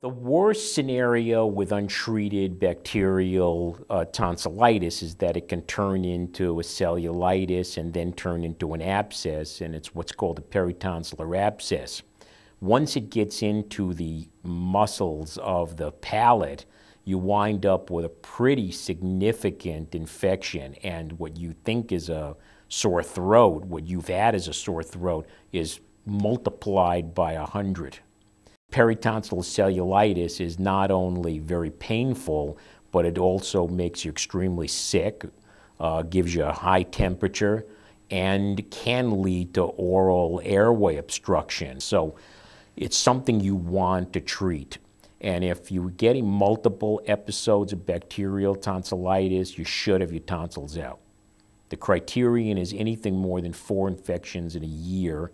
The worst scenario with untreated bacterial uh, tonsillitis is that it can turn into a cellulitis and then turn into an abscess, and it's what's called a peritonsillar abscess. Once it gets into the muscles of the palate, you wind up with a pretty significant infection, and what you think is a sore throat, what you've had as a sore throat, is multiplied by a hundred peritonsillar cellulitis is not only very painful, but it also makes you extremely sick, uh, gives you a high temperature, and can lead to oral airway obstruction. So it's something you want to treat. And if you're getting multiple episodes of bacterial tonsillitis, you should have your tonsils out. The criterion is anything more than four infections in a year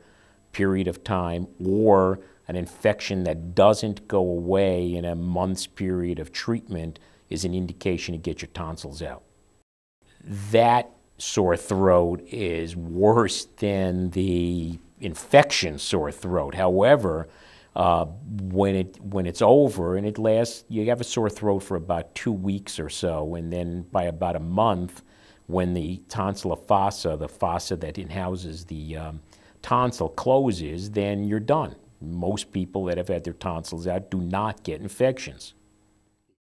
period of time or an infection that doesn't go away in a month's period of treatment is an indication to get your tonsils out. That sore throat is worse than the infection sore throat. However, uh, when it when it's over and it lasts, you have a sore throat for about two weeks or so, and then by about a month, when the tonsillar fossa, the fossa that in houses the um, tonsil closes, then you're done most people that have had their tonsils out do not get infections.